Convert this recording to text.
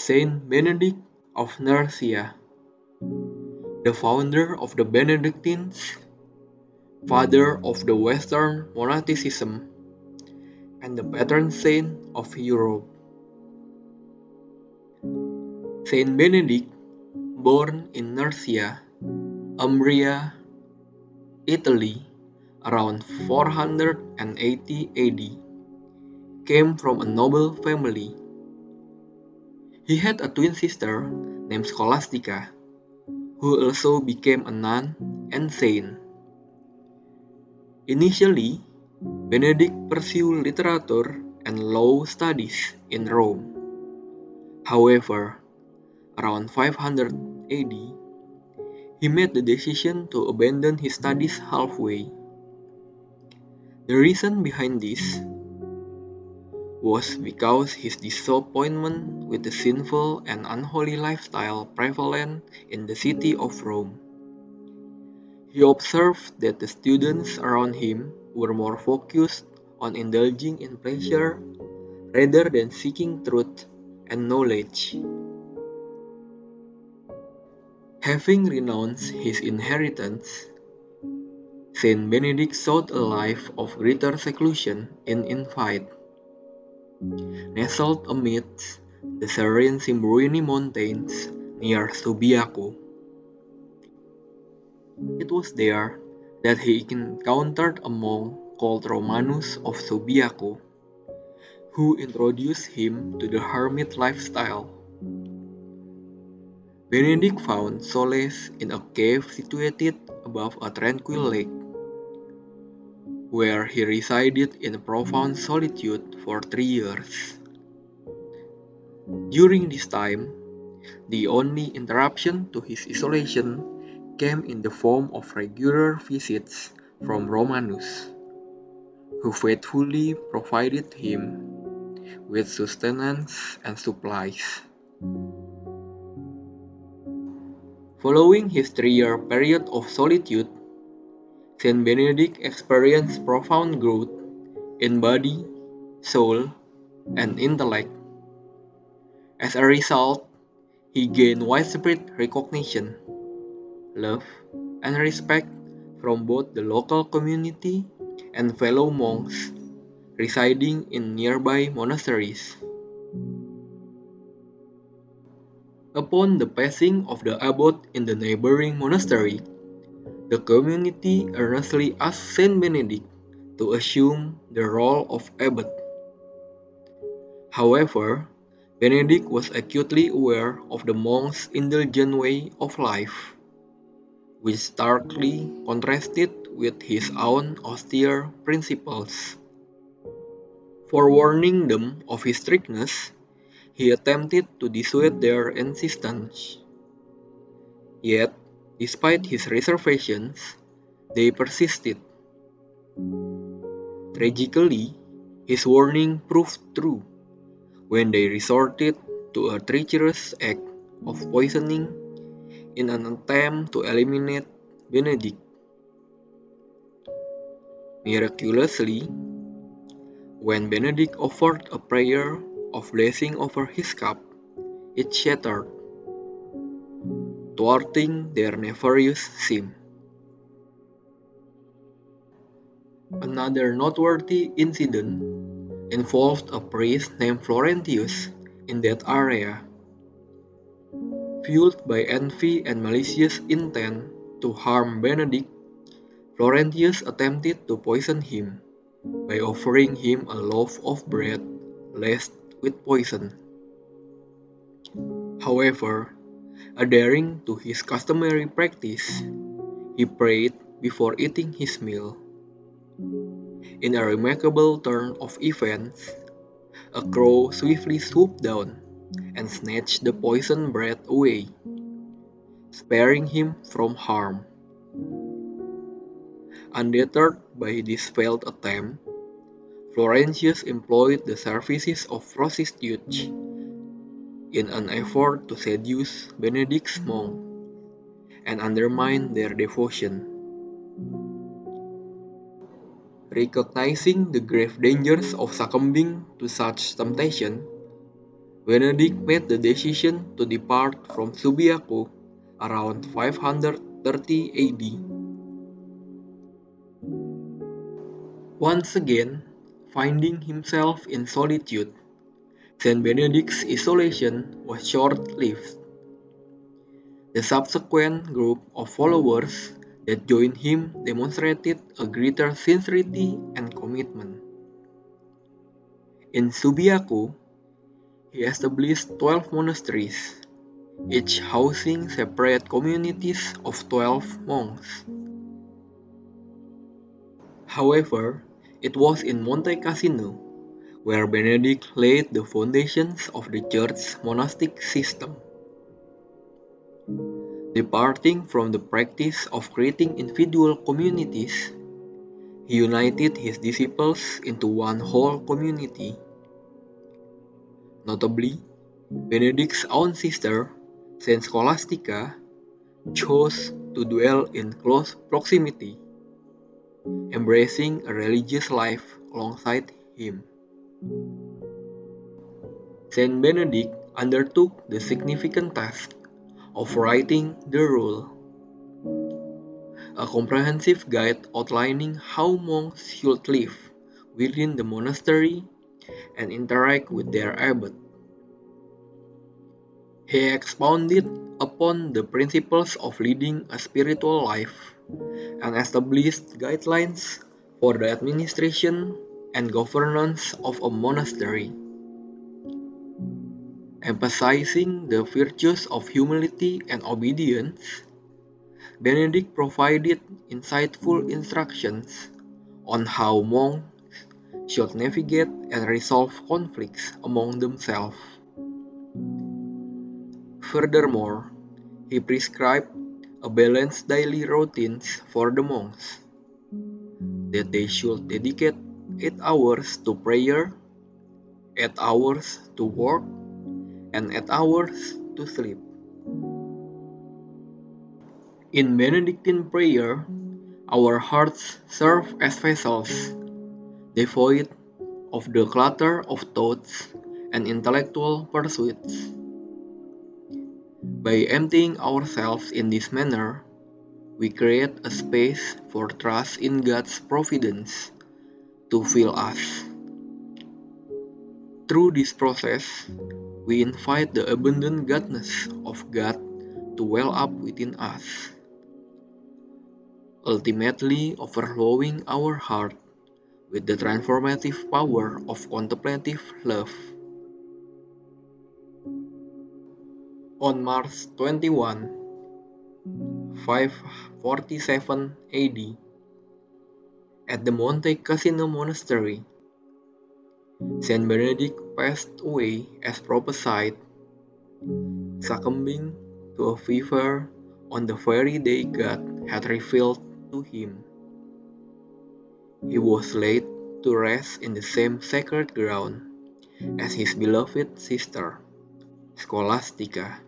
Saint Benedict of Nursia, the founder of the Benedictines, father of the Western monasticism, and the patron saint of Europe. Saint Benedict, born in Nursia, Umbria, Italy, around 480 AD, came from a noble family. He had a twin sister named Scholastica, who also became a nun and saint. Initially, Benedict pursued literature and law studies in Rome. However, around 500 AD, he made the decision to abandon his studies halfway. The reason behind this was because his disappointment with the sinful and unholy lifestyle prevalent in the city of Rome. He observed that the students around him were more focused on indulging in pleasure rather than seeking truth and knowledge. Having renounced his inheritance, Saint Benedict sought a life of greater seclusion and in invite. Nestled amidst the serene Simbruini Mountains near Subiaco, it was there that he encountered a monk called Romanus of Subiaco, who introduced him to the hermit lifestyle. Benedict found solace in a cave situated above a tranquil lake, where he resided in profound solitude for three years. During this time, the only interruption to his isolation came in the form of regular visits from Romanus, who faithfully provided him with sustenance and supplies. Following his three-year period of solitude, Saint Benedict experienced profound growth in body, soul, and intellect. As a result, he gained widespread recognition love, and respect from both the local community and fellow monks residing in nearby monasteries. Upon the passing of the abbot in the neighboring monastery, the community earnestly asked Saint Benedict to assume the role of abbot. However, Benedict was acutely aware of the monk's indulgent way of life which starkly contrasted with his own austere principles. Forewarning them of his strictness, he attempted to dissuade their insistence. Yet, despite his reservations, they persisted. Tragically, his warning proved true when they resorted to a treacherous act of poisoning in an attempt to eliminate Benedict. Miraculously, when Benedict offered a prayer of blessing over his cup, it shattered, thwarting their nefarious scheme. Another noteworthy incident involved a priest named Florentius in that area Fueled by envy and malicious intent to harm Benedict, Florentius attempted to poison him by offering him a loaf of bread laced with poison. However, adhering to his customary practice, he prayed before eating his meal. In a remarkable turn of events, a crow swiftly swooped down and snatched the poisoned bread away, sparing him from harm. Undeterred by this failed attempt, Florentius employed the services of prostitutes in an effort to seduce Benedict's monks and undermine their devotion. Recognizing the grave dangers of succumbing to such temptation, Benedict made the decision to depart from Subiaco around 530 AD. Once again, finding himself in solitude, Saint Benedict's isolation was short-lived. The subsequent group of followers that joined him demonstrated a greater sincerity and commitment. In Subiaco, he established 12 monasteries, each housing separate communities of 12 monks. However, it was in Monte Cassino where Benedict laid the foundations of the church's monastic system. Departing from the practice of creating individual communities, he united his disciples into one whole community. Notably, Benedict's own sister, Saint Scholastica, chose to dwell in close proximity, embracing a religious life alongside him. Saint Benedict undertook the significant task of writing the rule a comprehensive guide outlining how monks should live within the monastery and interact with their abbot. He expounded upon the principles of leading a spiritual life and established guidelines for the administration and governance of a monastery. Emphasizing the virtues of humility and obedience, Benedict provided insightful instructions on how monks should navigate and resolve conflicts among themselves. Furthermore, he prescribed a balanced daily routines for the monks, that they should dedicate 8 hours to prayer, 8 hours to work, and 8 hours to sleep. In Benedictine prayer, our hearts serve as vessels, devoid of the clutter of thoughts and intellectual pursuits. By emptying ourselves in this manner, we create a space for trust in God's providence to fill us. Through this process, we invite the abundant goodness of God to well up within us ultimately overflowing our heart with the transformative power of contemplative love. On March 21, 547 AD, at the Monte Cassino Monastery, Saint Benedict passed away as prophesied, succumbing to a fever on the very day God had revealed to him. He was laid to rest in the same sacred ground as his beloved sister, Scholastica.